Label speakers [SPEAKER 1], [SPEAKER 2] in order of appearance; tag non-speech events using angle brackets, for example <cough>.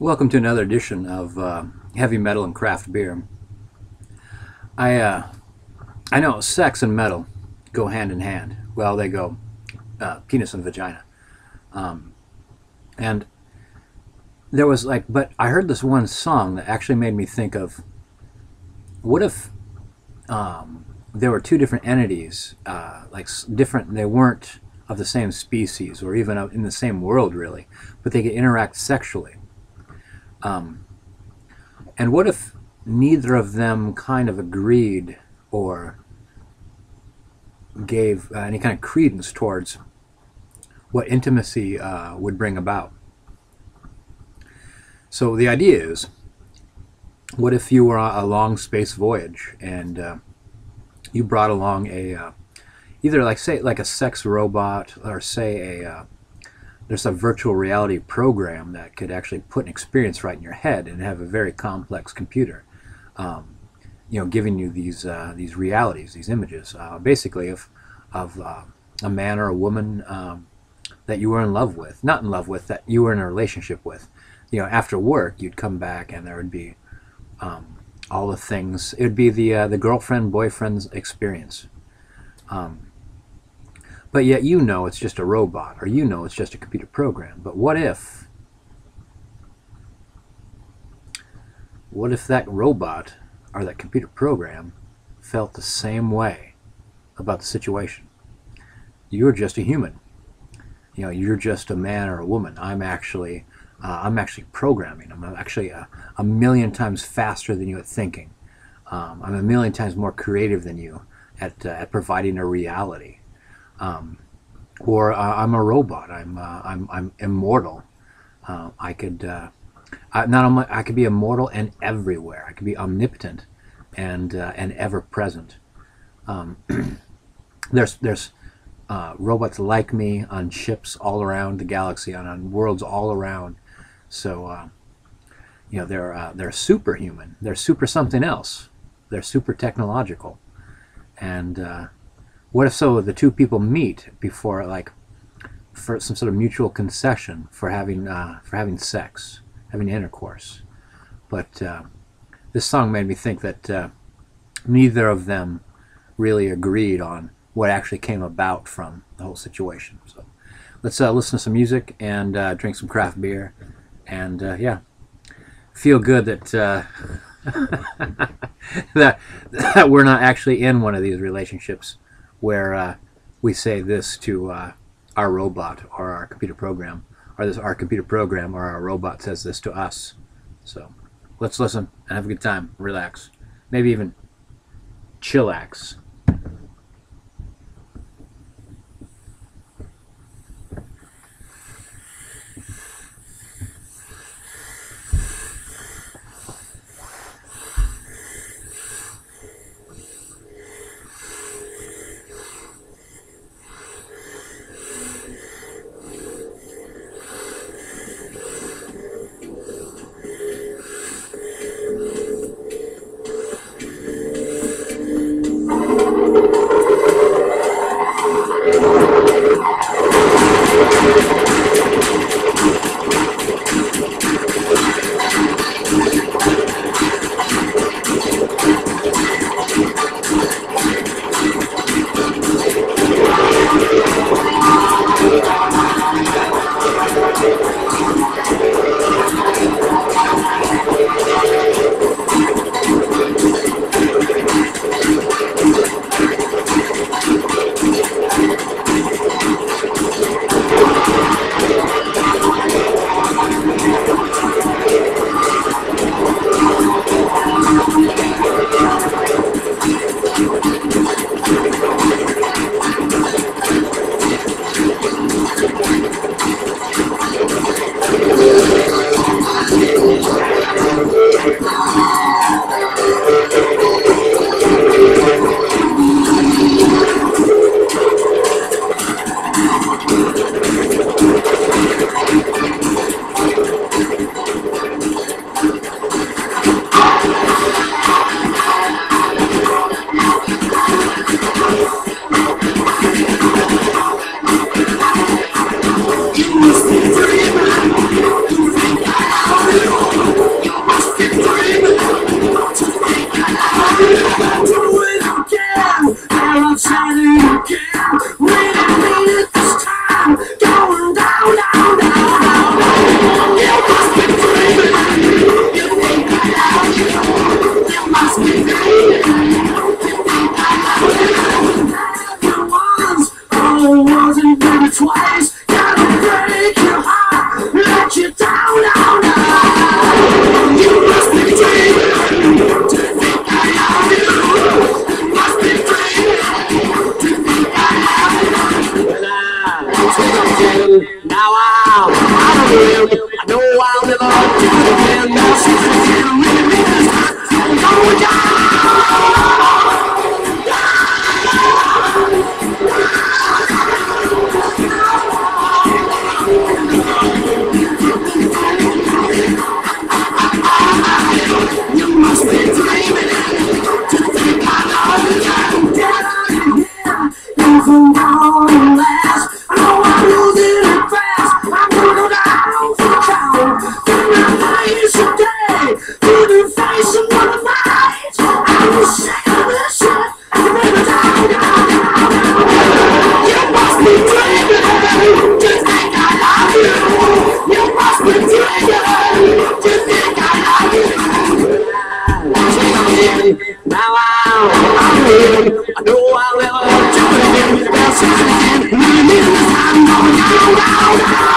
[SPEAKER 1] Welcome to another edition of uh, Heavy Metal and Craft Beer. I uh, I know sex and metal go hand in hand. Well, they go uh, penis and vagina. Um, and there was like, but I heard this one song that actually made me think of what if um, there were two different entities, uh, like different, they weren't of the same species or even in the same world really, but they could interact sexually. Um, and what if neither of them kind of agreed or gave uh, any kind of credence towards what intimacy uh, would bring about? So the idea is, what if you were on a long space voyage and uh, you brought along a uh, either like say like a sex robot or say a uh, there's a virtual reality program that could actually put an experience right in your head and have a very complex computer, um, you know, giving you these uh, these realities, these images, uh, basically of of uh, a man or a woman um, that you were in love with, not in love with, that you were in a relationship with. You know, after work, you'd come back and there would be um, all the things. It would be the uh, the girlfriend boyfriend's experience. Um, but yet you know it's just a robot, or you know it's just a computer program. But what if? What if that robot or that computer program felt the same way about the situation? You're just a human. You know, you're just a man or a woman. I'm actually, uh, I'm actually programming. I'm actually a, a million times faster than you at thinking. Um, I'm a million times more creative than you at, uh, at providing a reality. Um, or uh, I'm a robot. I'm uh, I'm I'm immortal. Uh, I could uh, I, not only I could be immortal and everywhere. I could be omnipotent and uh, and ever present. Um, <clears throat> there's there's uh, robots like me on ships all around the galaxy, on, on worlds all around. So you know they're they're superhuman. They're super something else. They're super technological, and what if so the two people meet before like for some sort of mutual concession for having uh, for having sex, having intercourse? But uh, this song made me think that uh, neither of them really agreed on what actually came about from the whole situation. So let's uh, listen to some music and uh, drink some craft beer, and uh, yeah, feel good that. <laughs> That <laughs> that we're not actually in one of these relationships where uh, we say this to uh, our robot or our computer program, or this our computer program or our robot says this to us. So let's listen and have a good time, relax, maybe even chillax.
[SPEAKER 2] wild and all, and now she's I know I'll ever want you again. Now, Susan, again. When I'm in I'm going down, down, down.